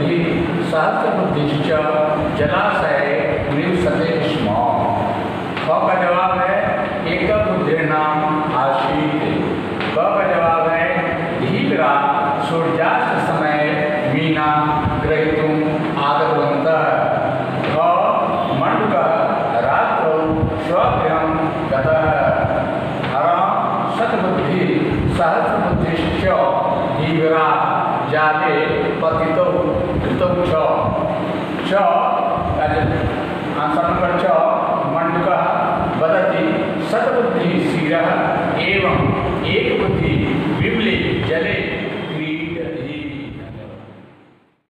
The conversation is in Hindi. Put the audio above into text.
सहस्रबुद्धि सहस्रबुद्धिश्च जलाशय स्म। का जवाब है एक बुद्धि नाम आशीत क का जवाब है धीरा सूर्यास्त समय मीना ग्रहीतुम आगतवन्तः ख मण्डुकः रात्रौ स्वगृहं गतः। हरः शतबुद्धि सहस्रबुद्धिश्च धीरा जाले पतितौ। चलति मंडक वदति सतबुद्धि शिव एवं